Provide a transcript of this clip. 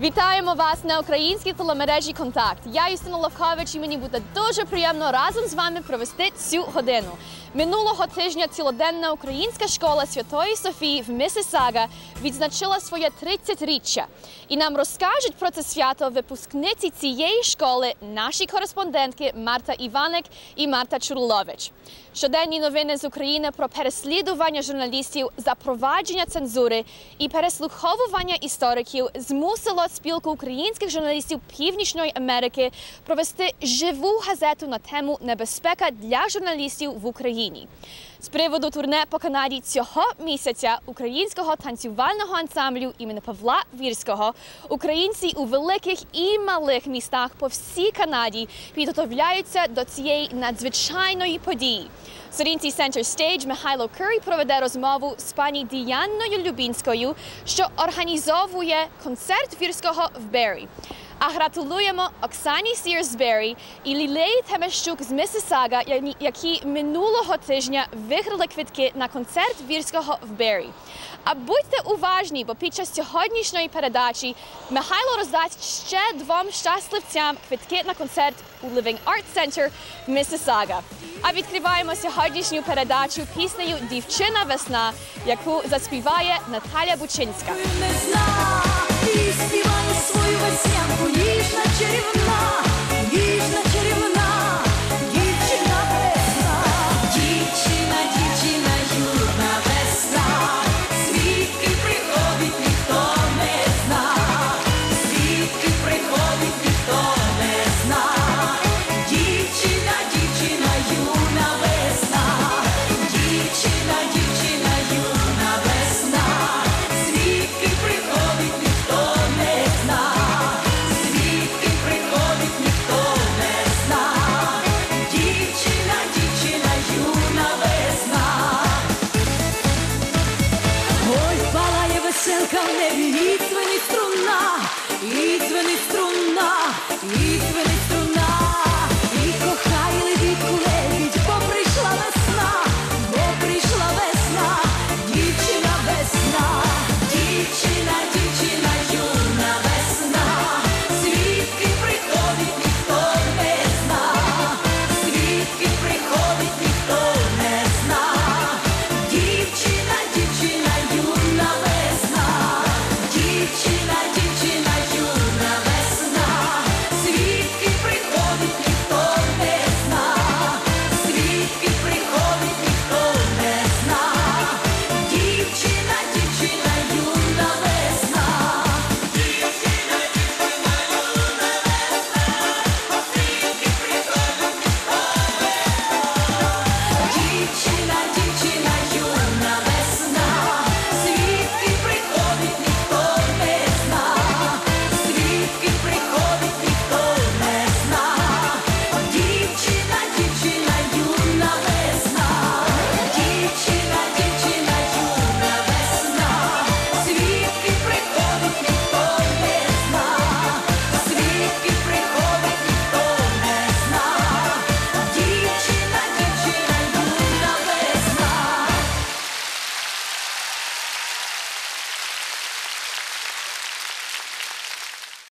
Вітаємо вас на українській телемережі Контакт. Я Юстина Лавкович і мені буде дуже приємно разом з вами провести цю годину. Минулого тижня цілоденна українська школа Святої Софії в Місисага відзначила своє 30-річчя. І нам розкажуть про це свято випускниці цієї школи наші кореспондентки Марта Іваник і Марта Чурлович. Щоденні новини з України про переслідування журналістів, запровадження цензури і переслуховування істориків змусило спілку українських журналістів Північної Америки провести живу газету на тему небезпека для журналістів в Україні. З приводу турне по Канаді цього місяця українського танцювального ансамблю імені Павла Вірського українці у великих і малих містах по всій Канаді підготовляються до цієї надзвичайної події. В сторінці Center Stage Михайло Курі проведе розмову з пані Діянною Любінською, що організовує концерт вірського в Беррі. А гратулуємо Оксані Сірсбері і Лілеї Темещук з Місисага, які минулого тижня виграли квитки на концерт вірського в Беррі. А будьте уважні, бо під час сьогоднішньої передачі Михайло роздасть ще двом щасливцям квитки на концерт у Living Arts Center в Місисага. А відкриваємо сьогоднішню передачу піснею Дівчина весна, яку заспіває Наталя Бучинська. Співає веселка в небі, і дзвенить струна, і дзвенить струна, і